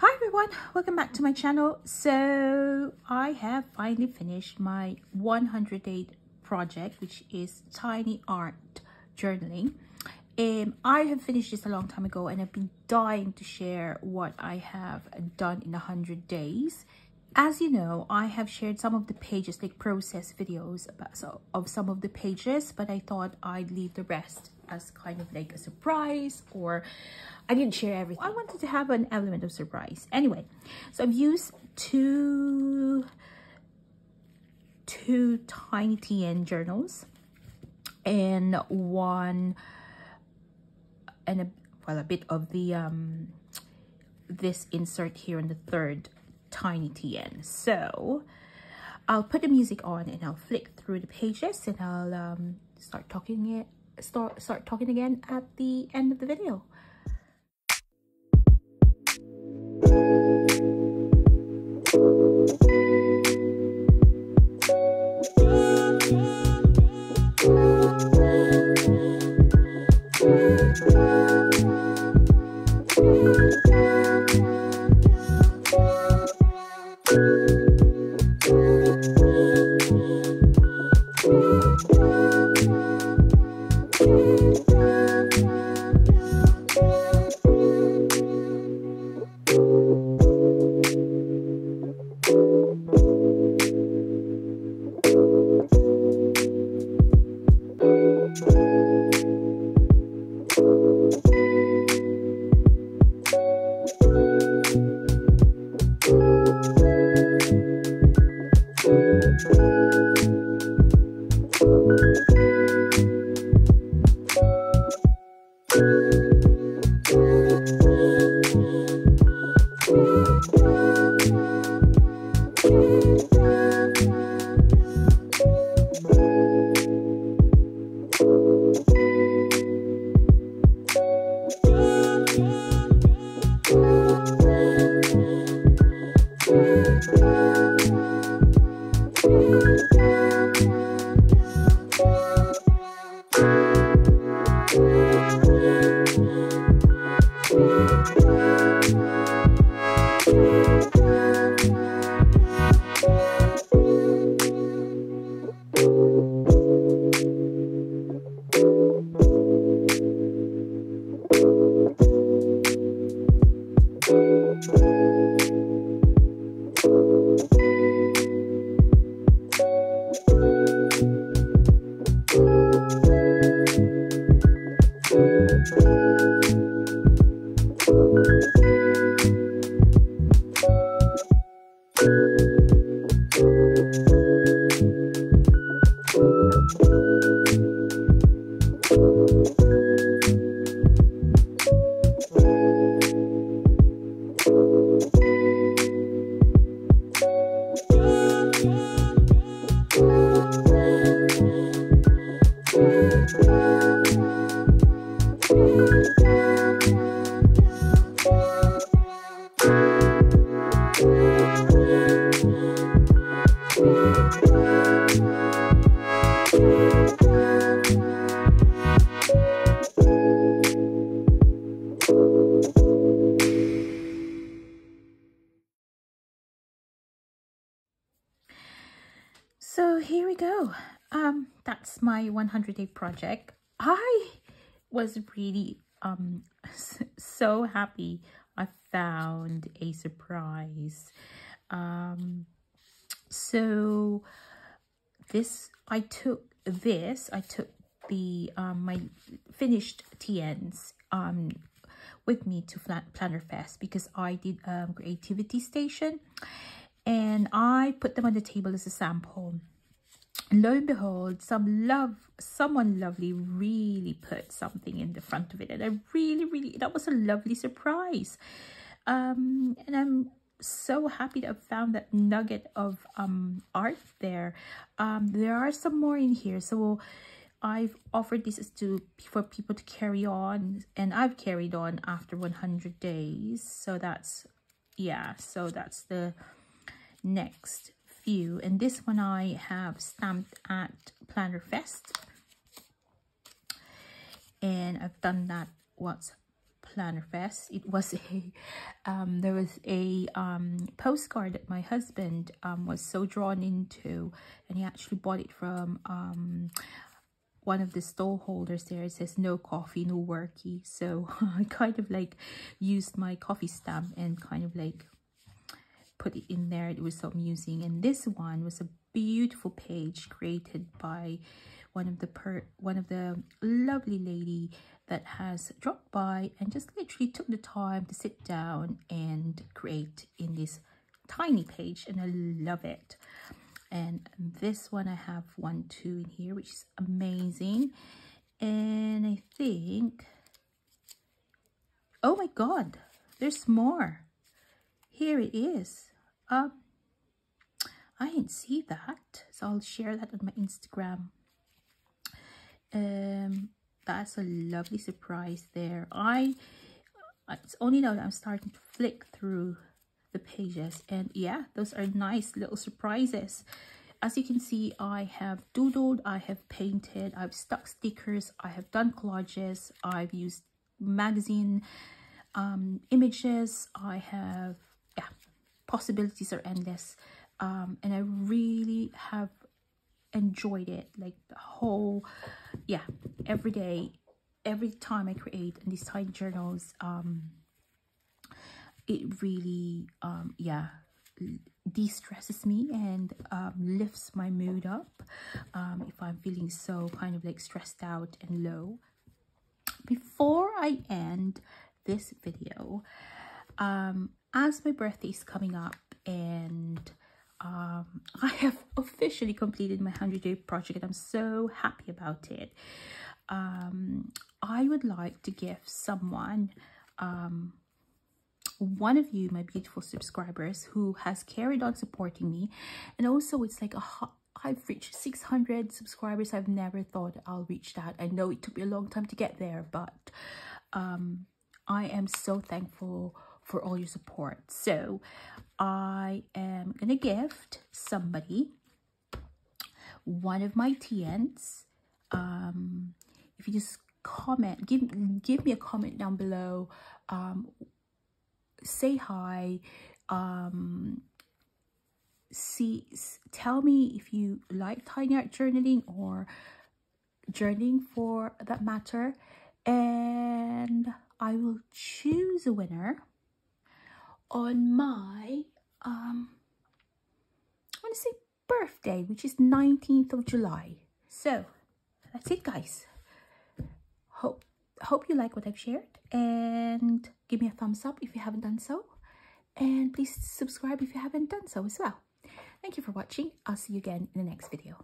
Hi everyone, welcome back to my channel. So I have finally finished my 100 day project, which is tiny art journaling. Um, I have finished this a long time ago and I've been dying to share what I have done in 100 days. As you know, I have shared some of the pages, like process videos about, so, of some of the pages, but I thought I'd leave the rest as kind of like a surprise or I didn't share everything. I wanted to have an element of surprise. Anyway, so I've used two, two tiny TN journals and one, and a, well, a bit of the, um, this insert here in the third tiny TN. So I'll put the music on and I'll flick through the pages and I'll um, start talking it start start talking again at the end of the video. So here we go. Um, that's my 100 day project. I was really um so happy I found a surprise. Um, so this I took this I took the um my finished TNs um with me to Planner Fest because I did um creativity station and I put them on the table as a sample. Lo and behold, some love, someone lovely really put something in the front of it. And I really, really, that was a lovely surprise. Um, and I'm so happy to have found that nugget of um, art there. Um, there are some more in here. So I've offered this to for people to carry on. And I've carried on after 100 days. So that's, yeah, so that's the next few. And this one I have stamped at Planner Fest. And I've done that, what's Planner Fest. It was a, um, there was a um, postcard that my husband um, was so drawn into and he actually bought it from um, one of the stall holders there. It says no coffee, no worky. So I kind of like used my coffee stamp and kind of like put it in there. It was so amusing. And this one was a beautiful page created by one of the per one of the lovely lady that has dropped by and just literally took the time to sit down and create in this tiny page and I love it and this one I have one two in here which is amazing and I think oh my god there's more here it is. Um I didn't see that so I'll share that on my Instagram. Um that's a lovely surprise there. I it's only now that i'm starting to flick through the pages and yeah those are nice little surprises. As you can see i have doodled i have painted i've stuck stickers i have done collages i've used magazine um, images i have possibilities are endless um, and i really have enjoyed it like the whole yeah every day every time i create in these tiny journals um it really um yeah de-stresses me and um, lifts my mood up um, if I'm feeling so kind of like stressed out and low. Before I end this video, um, as my birthday is coming up and um, I have officially completed my 100 day project and I'm so happy about it. Um, I would like to give someone, um, one of you, my beautiful subscribers who has carried on supporting me. And also it's like a I've reached 600 subscribers. I've never thought I'll reach that. I know it took me a long time to get there, but um, I am so thankful for all your support. So I am going to gift somebody one of my TNs. Um, if you just comment, give, give me a comment down below. Um, say hi. Um, see, tell me if you like tiny art journaling or journaling for that matter. And I will choose a winner on my, um, I want to say birthday, which is 19th of July. So that's it, guys. Hope, hope you like what I've shared and give me a thumbs up if you haven't done so. And please subscribe if you haven't done so as well. Thank you for watching. I'll see you again in the next video.